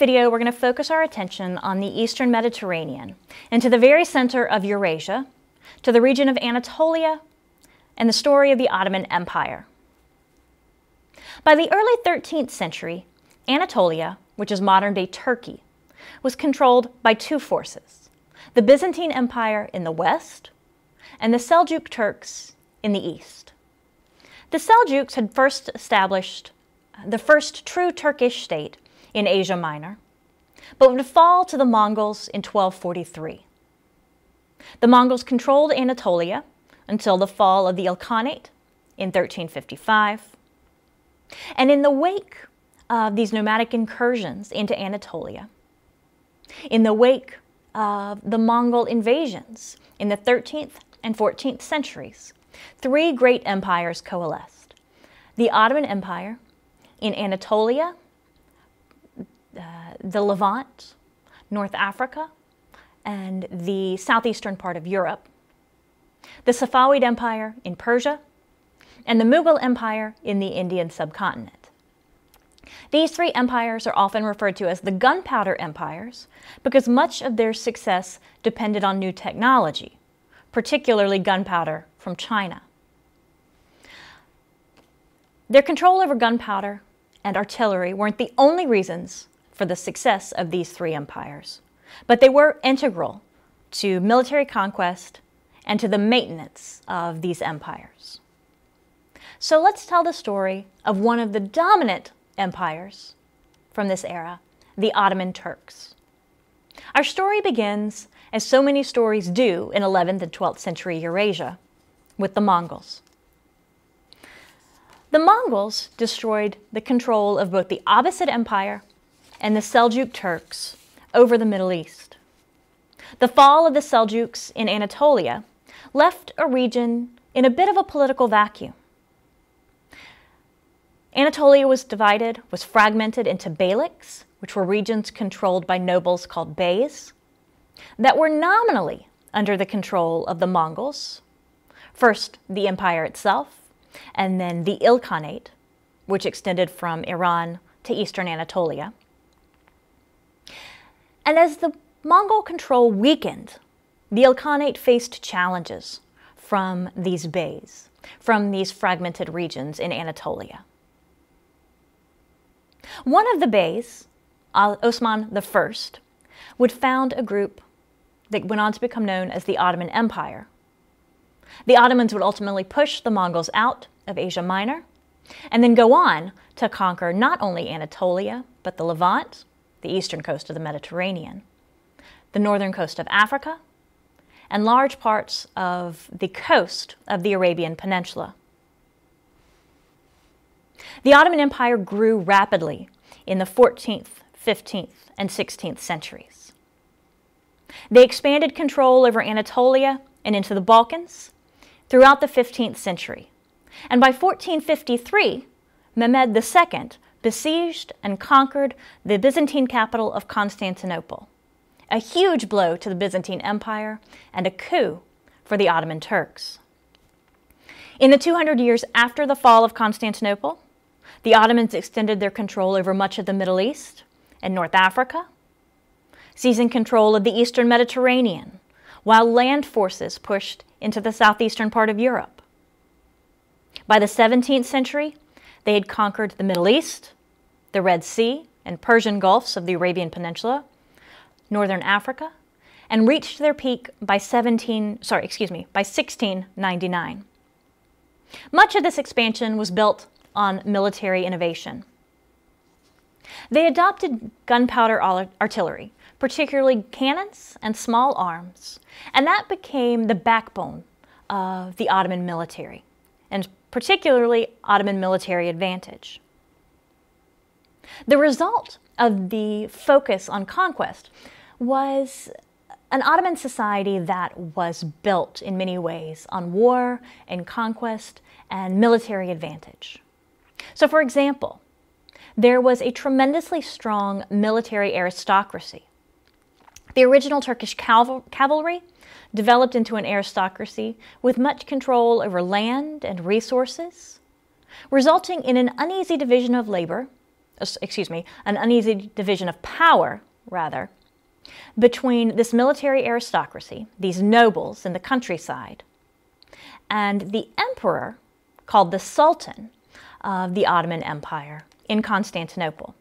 video, we're going to focus our attention on the eastern Mediterranean and to the very center of Eurasia, to the region of Anatolia, and the story of the Ottoman Empire. By the early 13th century, Anatolia, which is modern day Turkey, was controlled by two forces the Byzantine Empire in the west and the Seljuk Turks in the east. The Seljuks had first established the first true Turkish state in Asia Minor, but would fall to the Mongols in 1243. The Mongols controlled Anatolia until the fall of the Ilkhanate in 1355. And in the wake of these nomadic incursions into Anatolia, in the wake of the Mongol invasions in the 13th and 14th centuries, three great empires coalesced. The Ottoman Empire in Anatolia, the Levant, North Africa, and the southeastern part of Europe, the Safavid Empire in Persia, and the Mughal Empire in the Indian subcontinent. These three empires are often referred to as the gunpowder empires because much of their success depended on new technology, particularly gunpowder from China. Their control over gunpowder and artillery weren't the only reasons for the success of these three empires, but they were integral to military conquest and to the maintenance of these empires. So let's tell the story of one of the dominant empires from this era, the Ottoman Turks. Our story begins, as so many stories do in 11th and 12th century Eurasia, with the Mongols. The Mongols destroyed the control of both the Abbasid Empire and the Seljuk Turks over the Middle East. The fall of the Seljuks in Anatolia left a region in a bit of a political vacuum. Anatolia was divided, was fragmented into beyliks, which were regions controlled by nobles called beys, that were nominally under the control of the Mongols. First, the empire itself, and then the Ilkhanate, which extended from Iran to eastern Anatolia. And as the Mongol control weakened, the Ilkhanate faced challenges from these beys, from these fragmented regions in Anatolia. One of the beys, Osman I, would found a group that went on to become known as the Ottoman Empire, the Ottomans would ultimately push the Mongols out of Asia Minor and then go on to conquer not only Anatolia, but the Levant, the eastern coast of the Mediterranean, the northern coast of Africa, and large parts of the coast of the Arabian Peninsula. The Ottoman Empire grew rapidly in the 14th, 15th, and 16th centuries. They expanded control over Anatolia and into the Balkans, throughout the 15th century. And by 1453, Mehmed II besieged and conquered the Byzantine capital of Constantinople, a huge blow to the Byzantine Empire and a coup for the Ottoman Turks. In the 200 years after the fall of Constantinople, the Ottomans extended their control over much of the Middle East and North Africa, seizing control of the eastern Mediterranean, while land forces pushed into the southeastern part of Europe. By the 17th century, they had conquered the Middle East, the Red Sea, and Persian Gulfs of the Arabian Peninsula, northern Africa, and reached their peak by 17, sorry, excuse me, by 1699. Much of this expansion was built on military innovation. They adopted gunpowder artillery, particularly cannons and small arms, and that became the backbone of the Ottoman military, and particularly Ottoman military advantage. The result of the focus on conquest was an Ottoman society that was built in many ways on war and conquest and military advantage. So, for example, there was a tremendously strong military aristocracy the original Turkish cavalry developed into an aristocracy with much control over land and resources, resulting in an uneasy division of labor excuse me, an uneasy division of power, rather, between this military aristocracy, these nobles in the countryside, and the emperor, called the Sultan of the Ottoman Empire in Constantinople.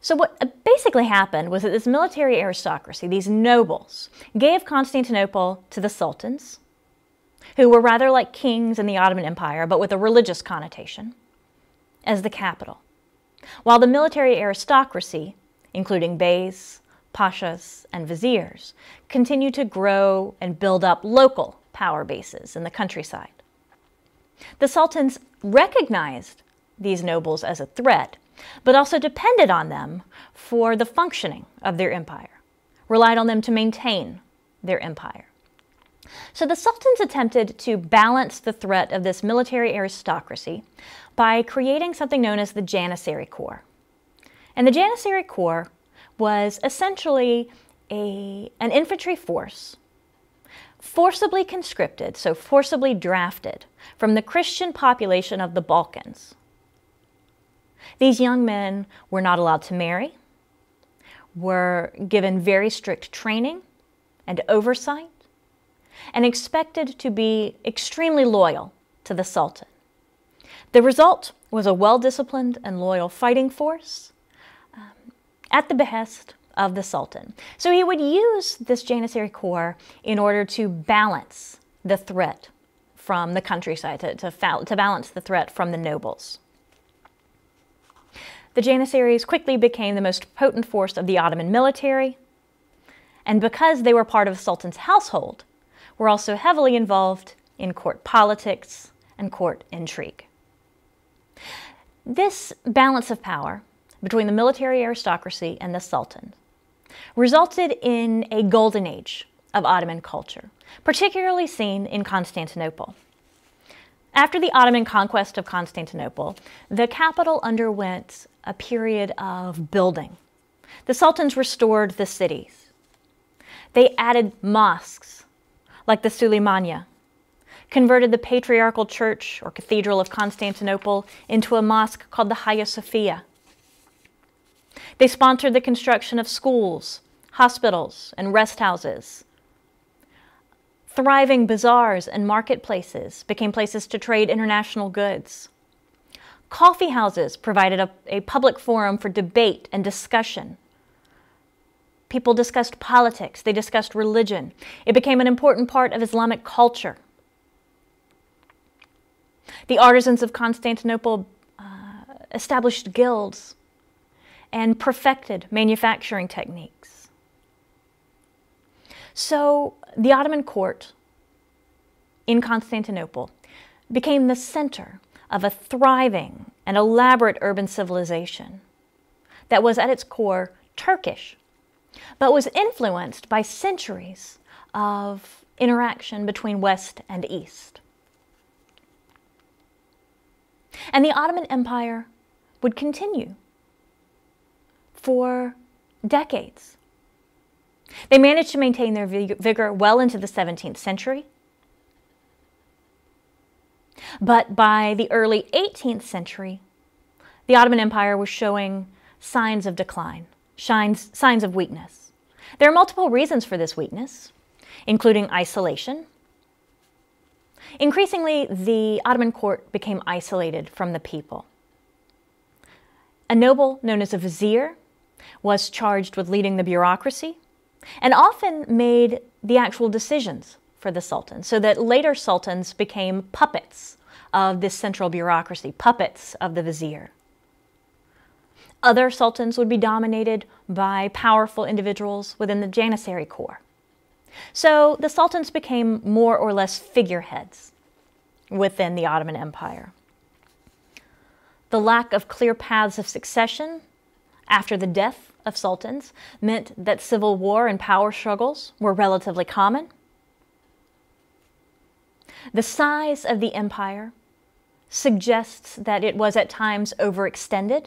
So, what basically happened was that this military aristocracy, these nobles, gave Constantinople to the sultans, who were rather like kings in the Ottoman Empire, but with a religious connotation, as the capital. While the military aristocracy, including beys, pashas, and viziers, continued to grow and build up local power bases in the countryside. The sultans recognized these nobles as a threat, but also depended on them for the functioning of their empire, relied on them to maintain their empire. So the sultans attempted to balance the threat of this military aristocracy by creating something known as the Janissary Corps. And the Janissary Corps was essentially a, an infantry force forcibly conscripted, so forcibly drafted, from the Christian population of the Balkans. These young men were not allowed to marry, were given very strict training and oversight, and expected to be extremely loyal to the Sultan. The result was a well disciplined and loyal fighting force um, at the behest of the Sultan. So he would use this Janissary Corps in order to balance the threat from the countryside, to, to, to balance the threat from the nobles. The Janissaries quickly became the most potent force of the Ottoman military, and because they were part of the Sultan's household, were also heavily involved in court politics and court intrigue. This balance of power between the military aristocracy and the Sultan resulted in a golden age of Ottoman culture, particularly seen in Constantinople. After the Ottoman conquest of Constantinople, the capital underwent a period of building. The sultans restored the cities. They added mosques, like the Suleymaniye, converted the patriarchal church or cathedral of Constantinople into a mosque called the Hagia Sophia, they sponsored the construction of schools, hospitals, and rest houses. Thriving bazaars and marketplaces became places to trade international goods. Coffee houses provided a, a public forum for debate and discussion. People discussed politics, they discussed religion. It became an important part of Islamic culture. The artisans of Constantinople uh, established guilds and perfected manufacturing techniques. So the Ottoman court in Constantinople became the center of a thriving and elaborate urban civilization that was at its core Turkish, but was influenced by centuries of interaction between West and East. And the Ottoman Empire would continue for decades. They managed to maintain their vigor well into the 17th century. But by the early 18th century, the Ottoman Empire was showing signs of decline, signs, signs of weakness. There are multiple reasons for this weakness, including isolation. Increasingly, the Ottoman court became isolated from the people. A noble known as a vizier was charged with leading the bureaucracy and often made the actual decisions for the sultan, so that later sultans became puppets of this central bureaucracy, puppets of the vizier. Other sultans would be dominated by powerful individuals within the Janissary Corps. So the sultans became more or less figureheads within the Ottoman Empire. The lack of clear paths of succession after the death of sultans meant that civil war and power struggles were relatively common. The size of the empire suggests that it was at times overextended,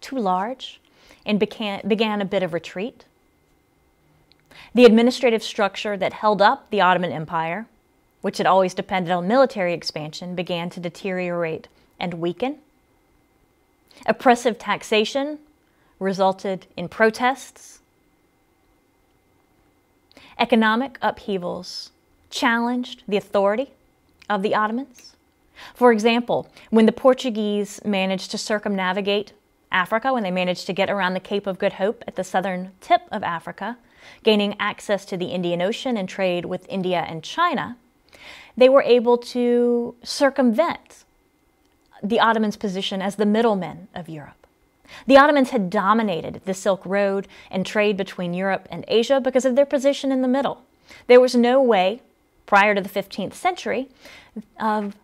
too large, and began, began a bit of retreat. The administrative structure that held up the Ottoman Empire, which had always depended on military expansion, began to deteriorate and weaken. Oppressive taxation resulted in protests. Economic upheavals challenged the authority of the Ottomans. For example, when the Portuguese managed to circumnavigate Africa, when they managed to get around the Cape of Good Hope at the southern tip of Africa, gaining access to the Indian Ocean and trade with India and China, they were able to circumvent the Ottomans' position as the middlemen of Europe. The Ottomans had dominated the Silk Road and trade between Europe and Asia because of their position in the middle. There was no way, prior to the 15th century, of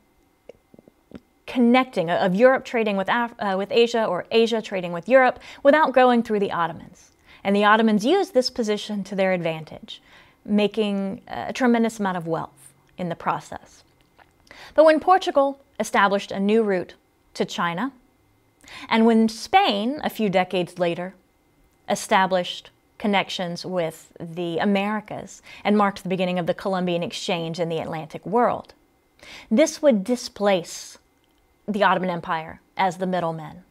connecting, of Europe trading with, Af uh, with Asia or Asia trading with Europe without going through the Ottomans. And the Ottomans used this position to their advantage, making a tremendous amount of wealth in the process. But when Portugal established a new route to China, and when Spain, a few decades later, established connections with the Americas and marked the beginning of the Columbian Exchange in the Atlantic world, this would displace the Ottoman Empire as the middlemen,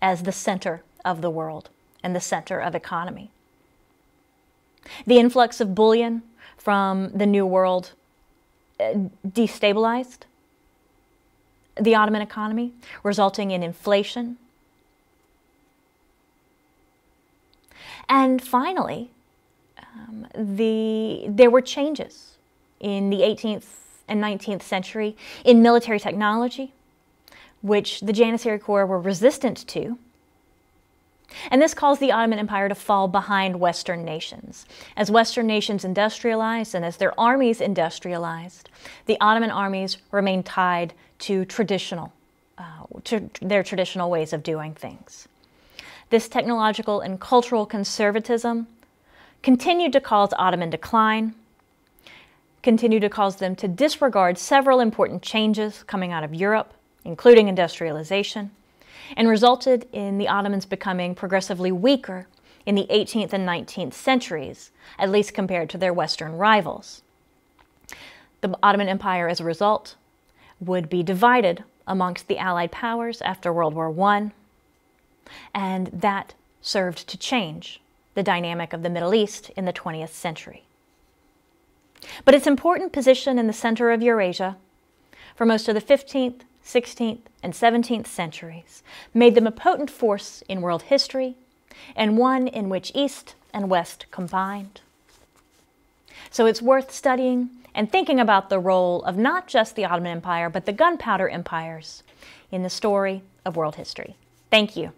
as the center of the world and the center of economy. The influx of bullion from the New World uh, destabilized the Ottoman economy, resulting in inflation. And finally, um, the, there were changes in the 18th and 19th century in military technology, which the Janissary Corps were resistant to. And this caused the Ottoman Empire to fall behind Western nations. As Western nations industrialized and as their armies industrialized, the Ottoman armies remained tied to traditional, uh, to their traditional ways of doing things. This technological and cultural conservatism continued to cause Ottoman decline, continued to cause them to disregard several important changes coming out of Europe, including industrialization, and resulted in the Ottomans becoming progressively weaker in the 18th and 19th centuries, at least compared to their Western rivals. The Ottoman Empire, as a result, would be divided amongst the Allied powers after World War I, and that served to change the dynamic of the Middle East in the 20th century. But its important position in the center of Eurasia for most of the 15th, 16th, and 17th centuries made them a potent force in world history and one in which East and West combined. So it's worth studying and thinking about the role of not just the Ottoman Empire, but the gunpowder empires in the story of world history. Thank you.